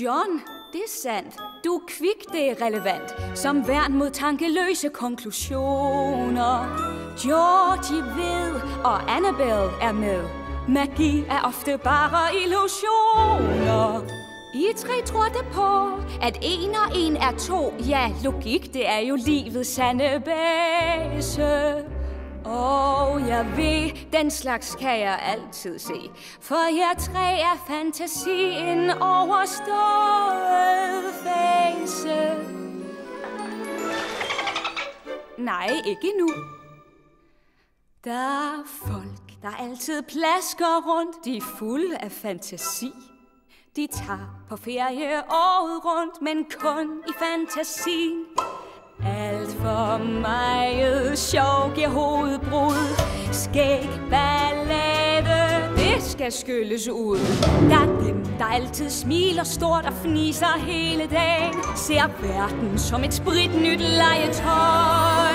John, det er sandt. Du er kvik, det er relevant. Som værn mod tankeløse konklusioner. Georgie ved, og Annabelle er med. Magi er ofte bare illusioner. I tre tror det på, at en og en er to. Ja, logik, det er jo livets sande base. Og jeg ved, den slags kan jeg altid se. For jeg tre er fantasien overstået fase. Nej, ikke nu. Der er folk, der altid plasker rundt. De er fulde af fantasi. De tager på ferie året rundt, men kun i fantasien. Alt for meget sjov giver hovedbrud. Skæg, ballade, det skal skylles ud. Der er dem, der altid smiler stort og fniser hele dagen. Ser verden som et spritnyt legetøj.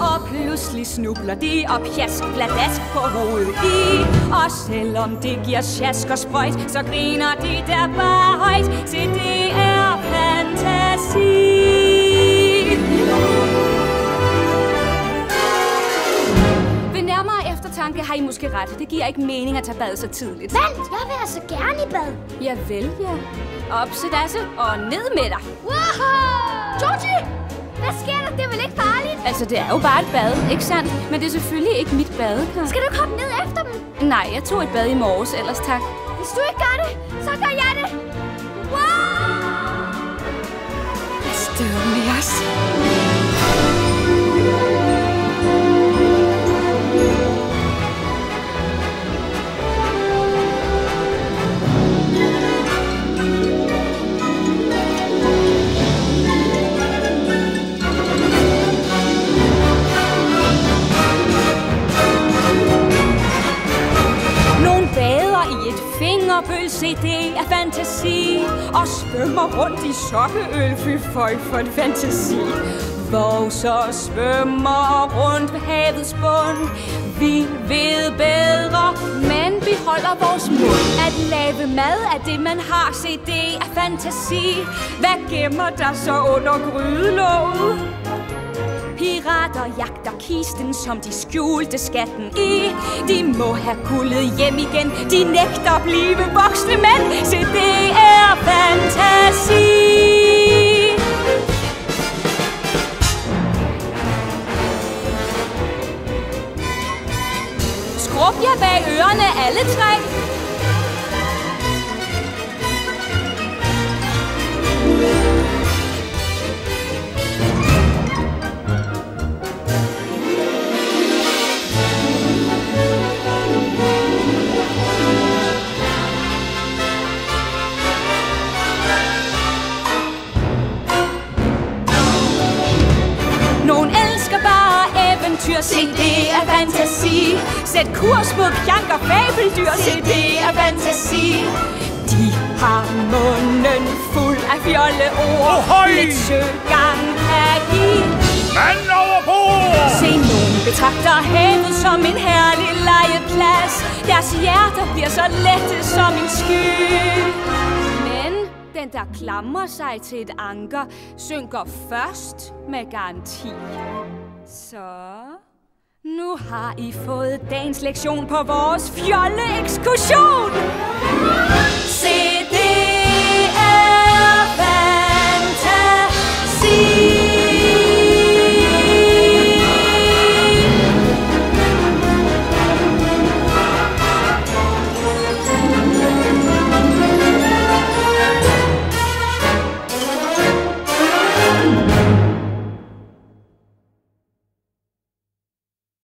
Og pludselig snubler de og pjask bladask på hovedet i Og selvom det giver sjask og sprøjt Så griner de der bare højt Se det er fantasi eftertanke har I måske ret Det giver ikke mening at tage bad så tidligt Vent, jeg vil altså gerne i bad. Ja vel ja Op, Sedasse, og ned med dig Wow! Georgie! Hvad sker der? Det er vel ikke farligt? Altså, det er jo bare et bad, ikke sandt? Men det er selvfølgelig ikke mit badekar. Skal du hoppe ned efter dem? Nej, jeg tog et bad i morges, ellers tak. Hvis du ikke gør det, så gør jeg det. Wow! Afsted med os. Et fingerbøl, se det er fantasi. Og svømmer rundt i sokkeøl, fy føj for en fantasi. Vågser og svømmer rundt ved havets bund. Vi ved bedre, men vi holder vores mund. At lave mad er det man har, CD det er fantasi. Hvad gemmer der så under grydelåget? Pirater jagter kisten, som de skjulte skatten i. De må have guldet hjem igen. De nægter at blive voksne mænd. Se, det er fantasi. Skrub jer bag ørerne alle tre. Eventyr, se det er fantasi. Sæt kurs mod pjank og fabeldyr, se det er fantasi. De har munden fuld af fjolleord Ohøj! Lidt søgang magi Mand over bord! Se, nogen betragter havet som en herlig legeplads. Deres hjerter bliver så lette som en sky. Men den, der klamrer sig til et anker, synker først med garanti så... Nu har I fået dagens lektion på vores fjolle-ekskursion!